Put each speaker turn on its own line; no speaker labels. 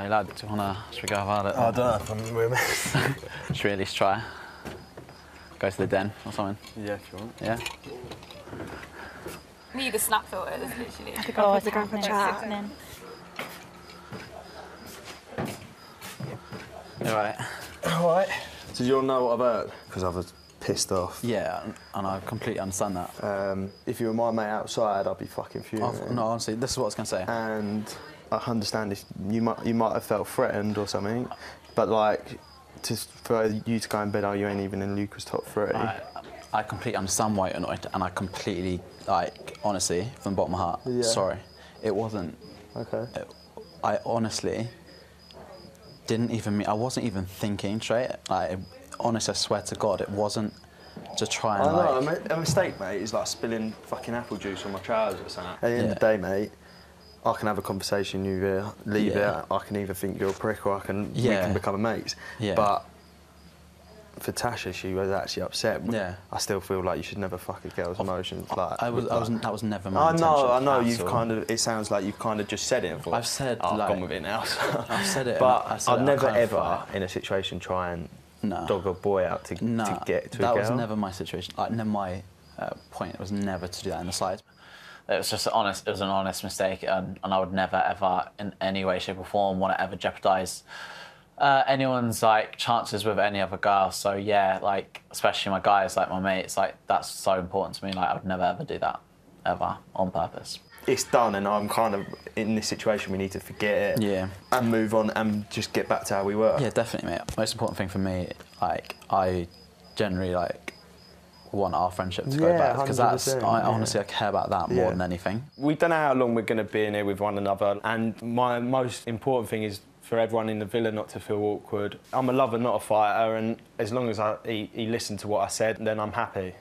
Hey lad, do you wanna, should we go have at it?
Oh, I don't know if I'm with
Should we at least try? Go to the den or something?
Yeah, if you want.
Yeah?
Need a snap filter, it's literally.
I think oh, I'll probably go for a chat.
You alright?
All right. Did you all know what I've heard? Because I was pissed off.
Yeah, and I completely understand that.
Um, if you were my mate outside, I'd be fucking fuming.
I've- no, honestly, this is what I was gonna say.
And I understand if you might you might have felt threatened or something, but like, to, for you to go in bed, oh, you ain't even in Luca's top three.
I, I completely understand why you're annoyed, and I completely, like, honestly, from the bottom of my heart,
Yeah.
sorry. It wasn't.
Okay.
I honestly didn't even mean. I wasn't even thinking straight. Like, honestly, I swear to God, it wasn't to try and I
know,
like.
a a mistake, mate, is like spilling fucking apple juice on my trousers or something. At the end of the day, mate, I can have a conversation, you uh, leave
Yeah.
it, I can either think you're a prick or I can,
yeah.
we can become mates.
Yeah.
But for Tasha, she was actually upset.
Yeah.
I still feel like you should never fuck a girl's emotions. Like,
I was, I was, that was never my
I
intention.
know, I know. You've
all.
kind of. It sounds like you've kind of just said it. And thought,
I've said,
oh, I've gone with it now.
I've said it,
but
I said
I'd
it,
never
kind of
ever,
thought-
in a situation, try and
No.
dog a boy out to,
No,
to get to
that
a girl.
That was never my situation. Like, never my uh, point. It was never to do that in the slightest.
It was just an honest. It was an honest mistake, and, and I would never, ever, in any way, shape, or form, want to ever jeopardize uh, anyone's like chances with any other girl. So yeah, like especially my guys, like my mates, like that's so important to me. Like I would never ever do that, ever on purpose.
it's done and I'm kind of in this situation we need to forget it
Yeah.
and move on and just get back to how we were.
Yeah, definitely, mate. Most important thing for me, like, I generally like want our friendship to go back because that's I
yeah.
honestly I care about that more
Yeah.
than anything.
We don't know how long we're going to be in here with one another, and my most important thing is for everyone in the villa not to feel awkward. I'm a lover, not a fighter, and as long as I, he, he listened to what I said, then I'm happy.